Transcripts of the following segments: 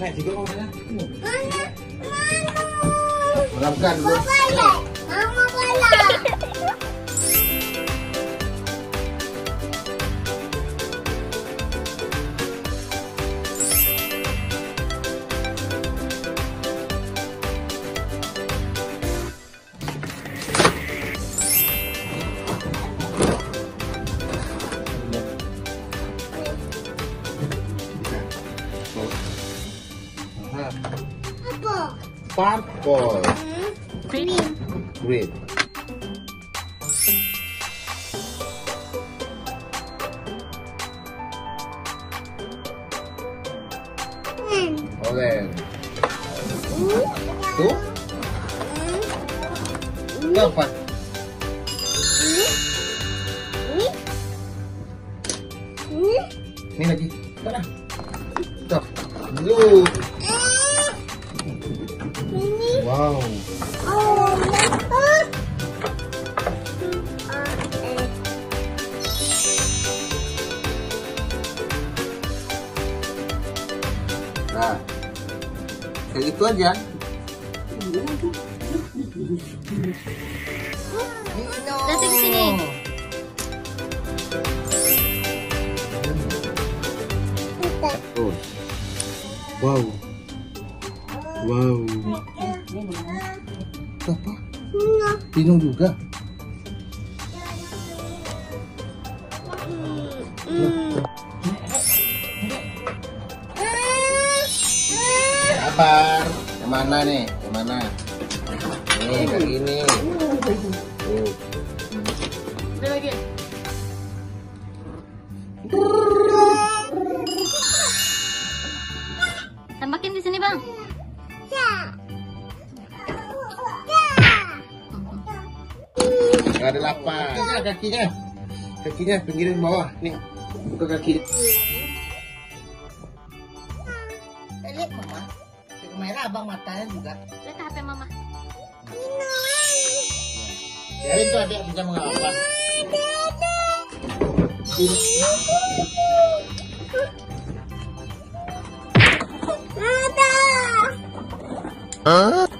Nek juga mau? Meramkan dulu. Balik. Mama Purple. Green. Green. Orange. Tuh. Hmm. Ini lagi. Mana? Tuh. Blue. Wow. Oh. Nah. Kayak gitu aja. Nanti di sini. Kita. Terus. Wow. Wow. Itu apa? Minum juga. Sabar. Yang mana nih? Yang mana? Nih, kayak gini. Tuh. Ada lagi. Tambakin di sini, Bang. Ada lapan. Kakinya, kakinya. Kakinya pinggirin bawah. Nih. Buka kaki. Lihat mama. Yang merah abang matanya juga. Lihat HP Mama. Biarin tuh adik bisa mengapa. Ada. Hah?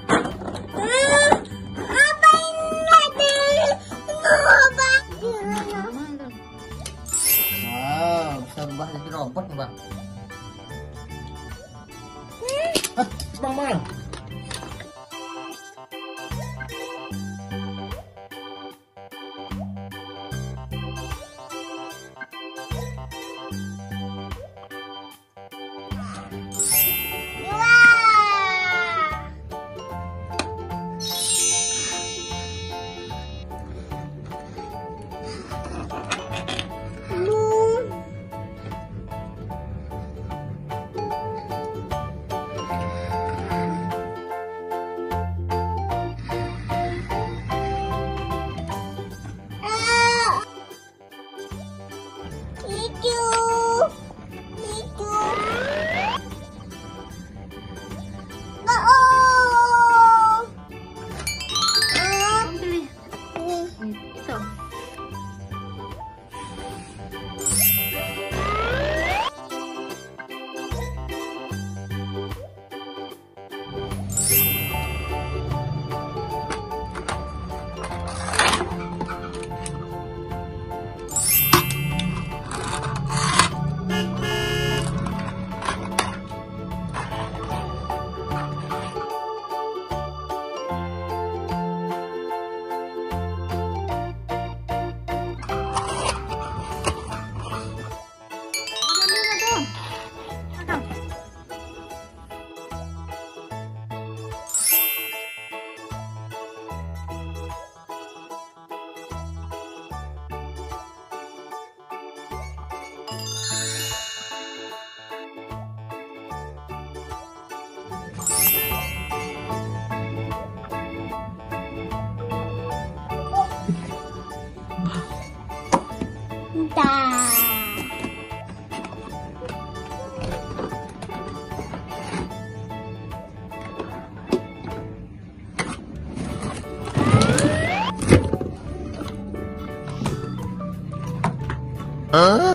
Huh?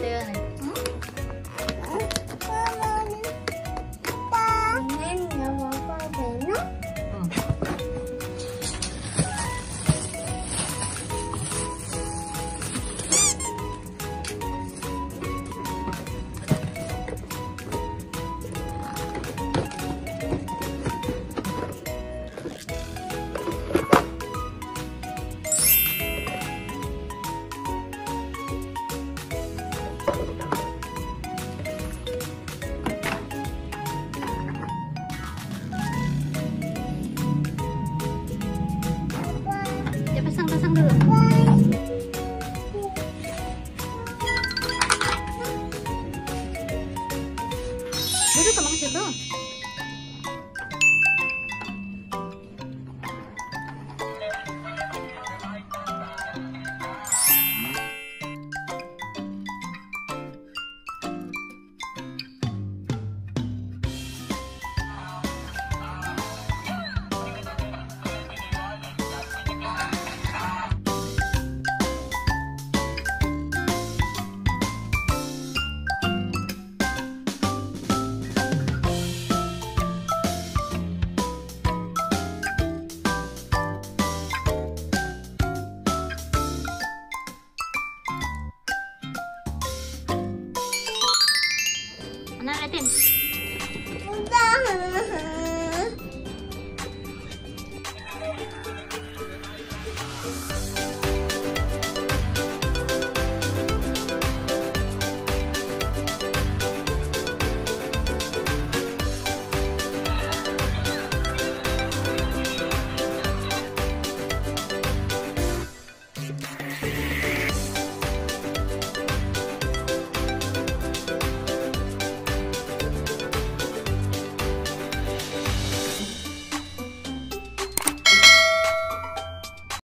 여러분 Duduk abang situ. Mana